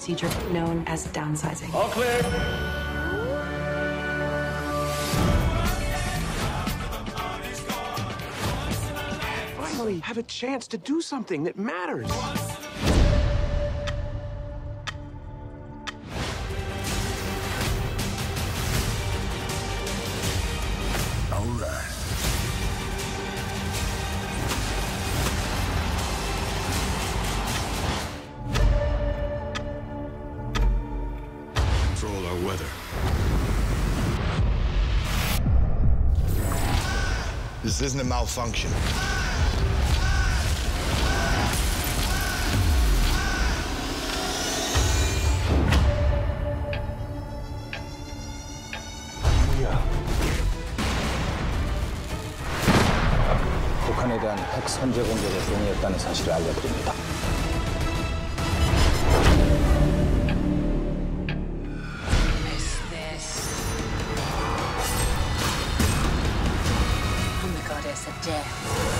procedure known as downsizing. All clear. Finally, have a chance to do something that matters. our weather. This isn't a malfunction. 북한에 대한 핵 선제 공격에 동의했다는 사실을 알려드립니다. Of death.